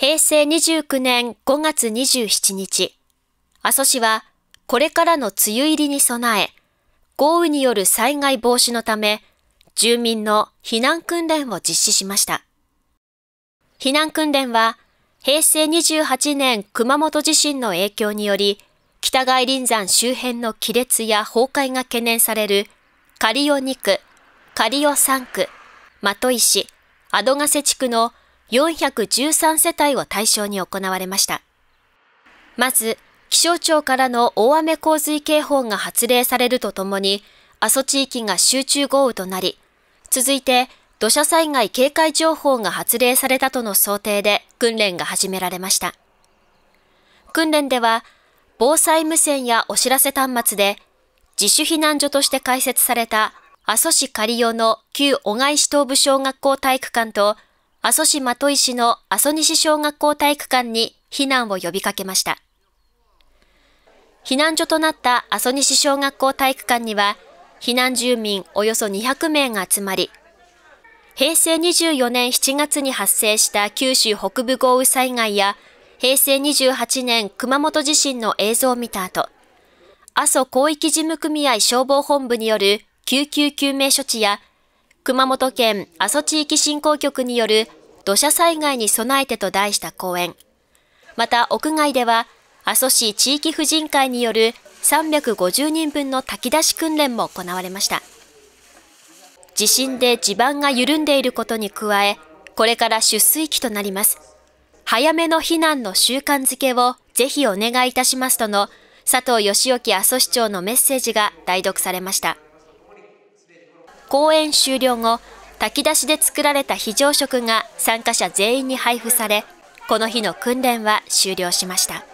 平成29年5月27日、阿蘇市はこれからの梅雨入りに備え、豪雨による災害防止のため、住民の避難訓練を実施しました。避難訓練は、平成28年熊本地震の影響により、北外林山周辺の亀裂や崩壊が懸念される、刈尾2区、刈尾3区、的石、アドガセ地区の413世帯を対象に行われました。まず、気象庁からの大雨洪水警報が発令されるとともに、阿蘇地域が集中豪雨となり、続いて土砂災害警戒情報が発令されたとの想定で訓練が始められました。訓練では、防災無線やお知らせ端末で、自主避難所として開設された阿蘇市仮用の旧小貝市東部小学校体育館と阿蘇市的石の阿蘇西小学校体育館に避難を呼びかけました。避難所となった阿蘇西小学校体育館には、避難住民およそ200名が集まり、平成24年7月に発生した九州北部豪雨災害や、平成28年熊本地震の映像を見た後、阿蘇広域事務組合消防本部による救急救命処置や、熊本県阿蘇地域振興局による土砂災害に備えてと題した講演。また屋外では、阿蘇市地域婦人会による350人分の炊き出し訓練も行われました。地震で地盤が緩んでいることに加え、これから出水期となります。早めの避難の習慣づけをぜひお願いいたしますとの佐藤義興阿蘇市長のメッセージが代読されました。講演終了後、炊き出しで作られた非常食が参加者全員に配布され、この日の訓練は終了しました。